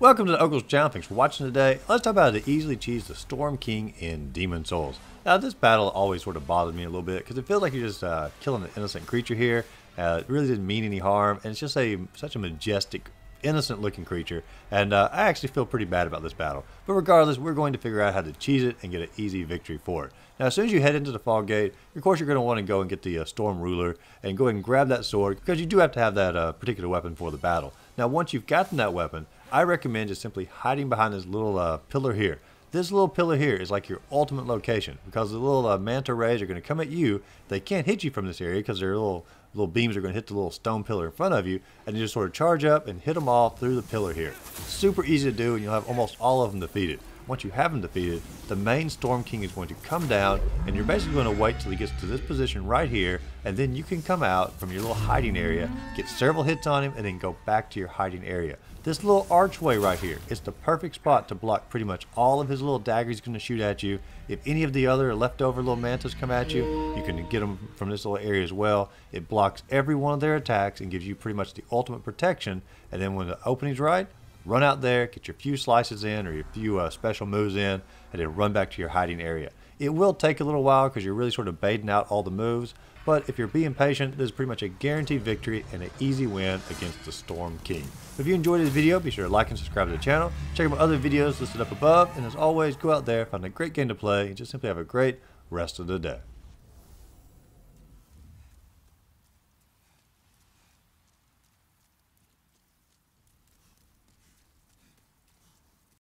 Welcome to the Ogle's channel. Thanks for watching today. Let's talk about how to easily cheese the Storm King in Demon Souls. Now, this battle always sort of bothered me a little bit because it feels like you're just uh, killing an innocent creature here. Uh, it really didn't mean any harm, and it's just a such a majestic, innocent looking creature. And uh, I actually feel pretty bad about this battle. But regardless, we're going to figure out how to cheese it and get an easy victory for it. Now, as soon as you head into the Fog Gate, of course, you're going to want to go and get the uh, Storm Ruler and go ahead and grab that sword because you do have to have that uh, particular weapon for the battle. Now, once you've gotten that weapon, I recommend just simply hiding behind this little uh, pillar here. This little pillar here is like your ultimate location because the little uh, manta rays are going to come at you. They can't hit you from this area because their little little beams are going to hit the little stone pillar in front of you and you just sort of charge up and hit them all through the pillar here. Super easy to do and you'll have almost all of them defeated. Once you have him defeated, the main Storm King is going to come down, and you're basically going to wait till he gets to this position right here, and then you can come out from your little hiding area, get several hits on him, and then go back to your hiding area. This little archway right here is the perfect spot to block pretty much all of his little daggers going to shoot at you. If any of the other leftover little mantas come at you, you can get them from this little area as well. It blocks every one of their attacks and gives you pretty much the ultimate protection. And then when the opening's right, run out there, get your few slices in or your few uh, special moves in, and then run back to your hiding area. It will take a little while because you're really sort of baiting out all the moves, but if you're being patient, this is pretty much a guaranteed victory and an easy win against the Storm King. If you enjoyed this video, be sure to like and subscribe to the channel. Check out my other videos listed up above, and as always, go out there, find a great game to play, and just simply have a great rest of the day.